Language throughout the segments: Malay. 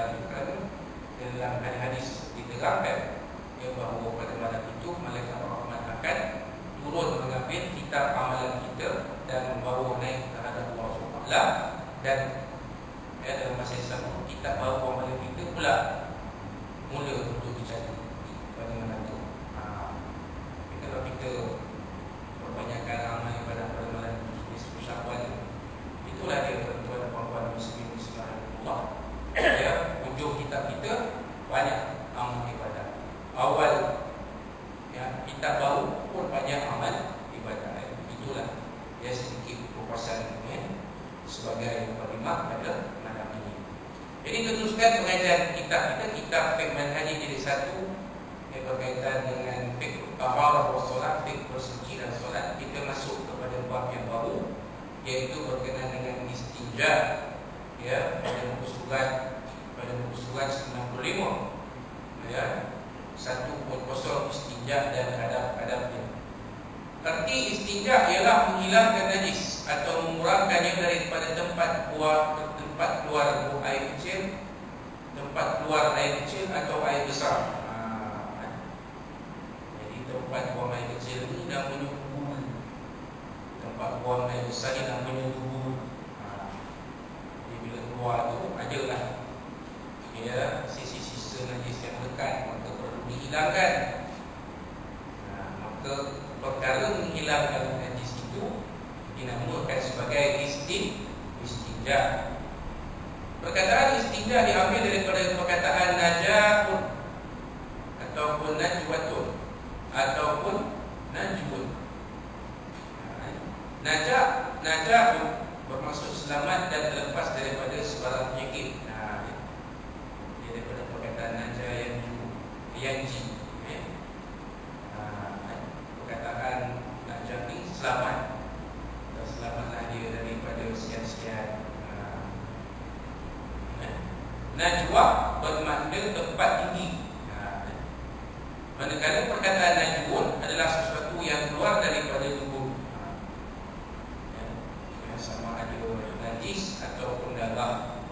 dalam dalam hadis diterangkan ya bahawa pada malam itu malaikat rahmat akan turun mengambil kitab amalan kita dan membawa naik terhadap Allah SWT dan ya, dalam masa yang sama kitab baru amalan kita pula mula untuk dicari pada malam itu ha. kalau kita perbanyakkan amal ibadah pada malam itu di syawal itulah dia tuan-tuan dan puan-puan muslim Allah ya ujung kitab kita banyak amal ibadah awal ya kitab baru pun banyak amal ibadah itulah ya sedikit kupasan ya, sebagai perimah pada malam ini jadi teruskan pengajian kitab kita kitab fiqh manhaji jadi satu yang berkaitan dengan taharah wa solat fiqh bersuci dan solat kita masuk kepada bab yang baru iaitu berkenaan dengan istinja ya pada buku surat pada buku surat 95 ya satu pun kosong istinja dan adab-adabnya. Arti istinja ialah menghilangkan najis atau mengurangkannya daripada tempat keluar tempat keluar air air kecil atau air besar. Ha. Jadi tempat buang air kecil ini namanya bul. Tempat buang air besar ini namanya bul. Ha. Jadi bila keluar tu adalah ya sisi-sisi najis yang lekat maka perlu dihilangkan. Ha. Maka perkara menghilangkan najis itu dinamakan sebagai istin istinja. Perkataan istinja diambil daripada perkataan najahun ataupun najwatun ataupun najwun. Najah najah bermaksud selamat dan terlepas daripada sebarang penyakit. Nah, dia daripada perkataan najah yang yang ji perkataan najah ni selamat dan selamatlah dia daripada sekian-sekian Najwa bermakna tempat tinggi Manakala perkataan najwun adalah sesuatu yang keluar daripada tubuh ya, Sama ada najis ataupun darah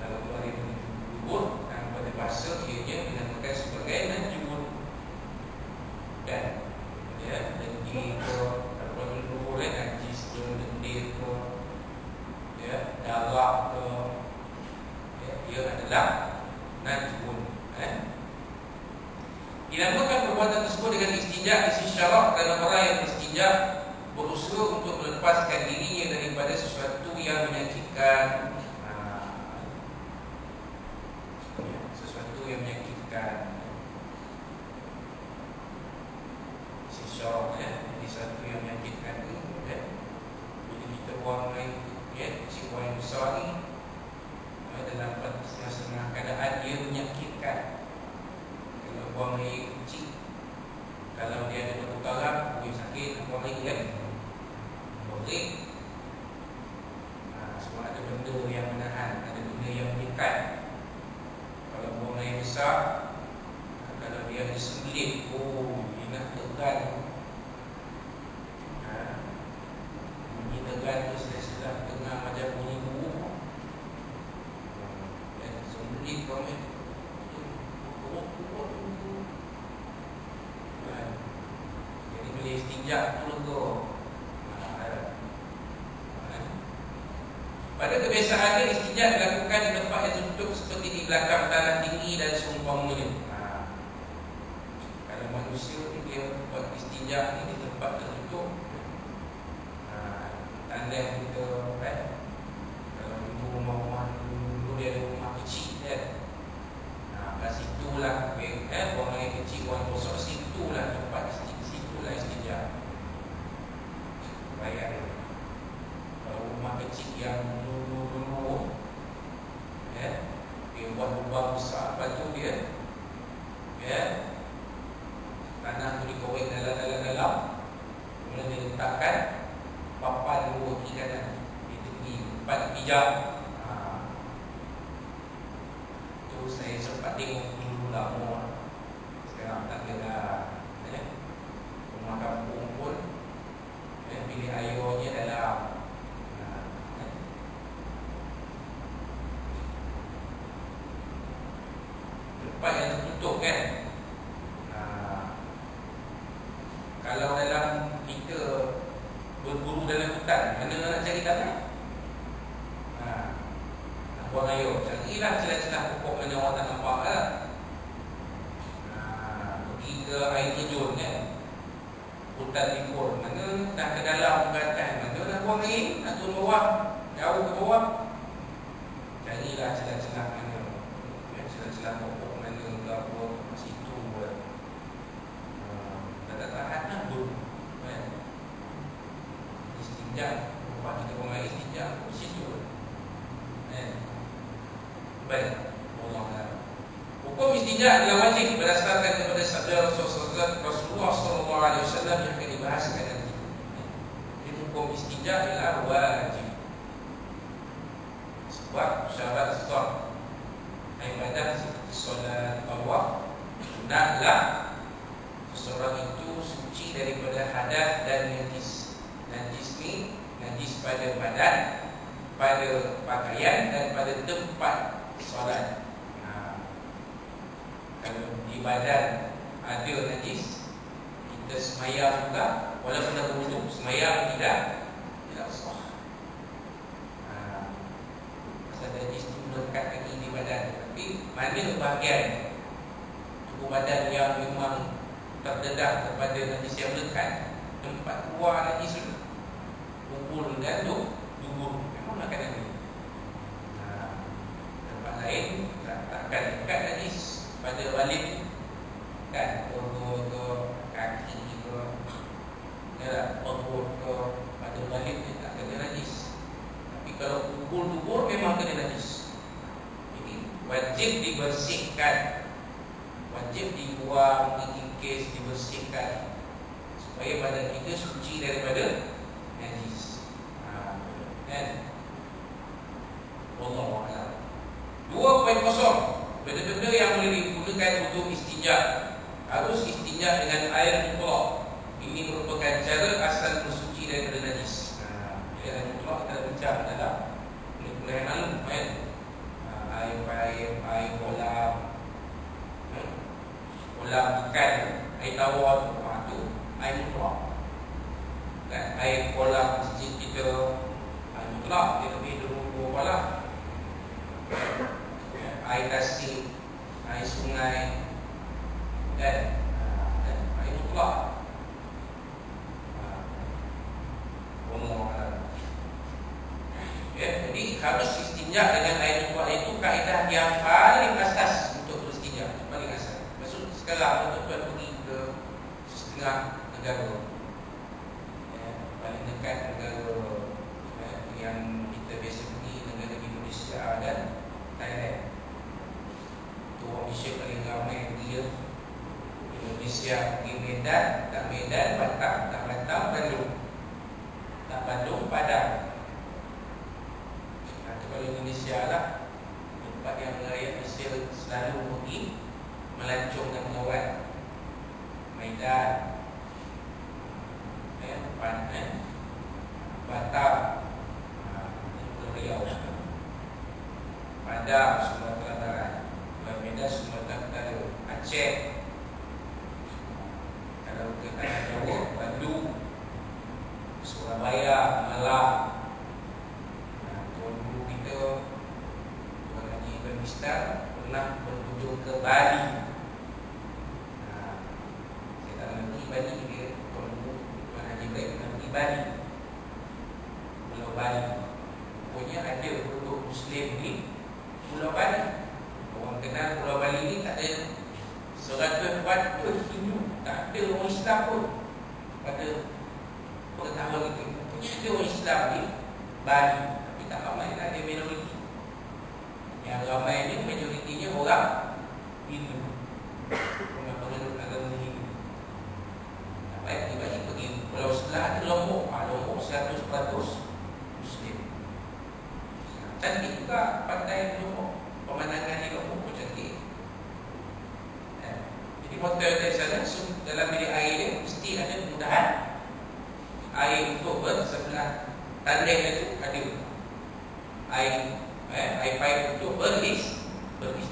Kalau keluar daripada tubuh Dan pada bahasa ianya dinamakan sebagai najwun Dan ya, dengki ke Ataupun tubuh kan najis ke, lendir ke Ya, darah ke ia adalah najmun eh? Dinamakan perbuatan tersebut dengan istinja isi syarak kerana orang yang istinja berusaha untuk melepaskan dirinya daripada sesuatu yang menyakitkan ha. ya, sesuatu yang menyakitkan isi syarak ya. jadi sesuatu yang menyakitkan itu ya. bila kita buang air ya, si buang yang besar ni dalam setengah-setengah keadaan dia menyakitkan Kalau buang air kecil Kalau dia ada pertukaran Mungkin sakit Buang air kan Boleh ha, Sebab ada benda yang menahan Ada benda yang mengikat Kalau buang air besar ha, Kalau dia ada sembelit Oh Dia nak tegan ha, Bunyi tegan tu Sedang-sedang tengah macam bunyi buruk ni kami jadi boleh istinjak dulu tu pada kebiasaannya istinjak dilakukan di tempat yang tertutup seperti di belakang tanah tinggi dan seumpamanya ha. tempat tertutup ha. tanda kita kan kalau dulu rumah-rumah dulu dia ada rumah kecil kan nah kat situlah eh buang air kecil buang besar situlah tempat situlah istinja bayar dia kalau rumah kecil yang dulu-dulu ya dia buat lubang besar batu dia ya tanah tu dikorek dalam-dalam-dalam kemudian dia letakkan papan dua kanan di tepi empat pijak saya sempat tengok dulu lama Sekarang tak kena eh, Rumah kampung pun eh, Bilik airnya dalam carilah celah-celah pokok mana orang tak nampak lah. Ha, pergi ke air terjun kan. Hutan likur. Mana dah ke dalam ke atas. Mana dah buang air. Nak turun bawah. Jauh ke bawah. Carilah celah-celah mana. Ya, celah-celah pokok mana ke apa. Situ pun. Ha, dah tak tahan lah pun. Kan. Istinjak. Lepas kita buang air istinjak. Situ. Eh. Baik. Allah. Hukum istinja adalah wajib berdasarkan kepada sabda Rasulullah Rasulullah sallallahu alaihi wasallam yang akan dibahaskan nanti. Jadi hukum istinja adalah wajib. Sebab syarat sah ibadah seperti solat Allah hendaklah seseorang itu suci daripada hadas dan najis. Najis ni najis pada badan, pada pakaian dan pada tempat solat. Ha. Kalau di badan ada najis, kita semayang juga, walaupun dah berwuduk, semayang tidak. Tidak sah. Ha. Pasal najis itu melekat lagi di badan. Tapi mana bahagian tubuh badan yang memang terdedah kepada najis yang melekat, tempat keluar najis itu, kubur dan tu, dubur, memang akan ada lain tak, takkan dekat najis pada balik kan perut ke kaki ke ya tak perut ke pada balik dia tak kena najis tapi kalau kubur-kubur memang kena najis jadi wajib dibersihkan. Wajib dibuang dikikis dibersihkan. Supaya badan kita suci daripada najis. Ha, kan? Allah Allah Dua poin kosong. Benda-benda yang boleh digunakan untuk istinja Harus istinja dengan air mutlak. Ini merupakan cara asal bersuci daripada najis. Ha, Air mutlak kita bincang dalam Kuliah lalu Air tawar tu, ha, tu Air mutlak kan? Air kolam masjid kita Air mutlak Dia lebih dulu kolam air tasik, air sungai, dan, dan air mutlak. Ya, jadi harus istinja dengan air mutlak itu kaedah yang paling asas untuk beristinja, paling asas. Maksud sekarang untuk tuan pergi ke setengah negara, ya, paling dekat negara ya, yang kita biasa pergi negara Indonesia dan Thailand orang Malaysia paling ramai dia Indonesia pergi Medan tak Medan Batam tak Batam Bandung tak Bandung Padang nah, kalau Indonesia lah tempat yang rakyat Malaysia selalu pergi melancong dan mengawal Medan eh, Pan, eh, Batam nah, Riau Padang Sumatera Barat Medan Sumatera Utara Aceh. Kalau ke Tanah Jawa Bandung Surabaya Malang. Tuan guru kita Tuan Haji Ibn Mistar Pernah berkunjung ke Bali. Saya tak Bali dia Tuan guru Tuan Haji Ibn Bali Pulau Bali Pokoknya ada penduduk Muslim ni Pulau Bali Orang kenal Pulau Bali ni tak ada Seratus batu Hindu Tak ada orang Islam pun Pada pengetahuan itu Punya ada orang Islam ni Bali Tapi tak ramai lah dia minoriti. Yang ramai ni majoritinya orang Hindu. Orang penduduk agama Hindu. Tak baik dibagi pergi Pulau sebelah ada Lombok. Ha, Lombok seratus beratus Muslim. Cantik juga pantai Lombok. Pemandangan di Lombok pun cantik. Ya. Jadi hotel di sana dalam bilik air dia mesti ada kemudahan air untuk bersebelah tandem itu ada air eh, I5 untuk berlis berlis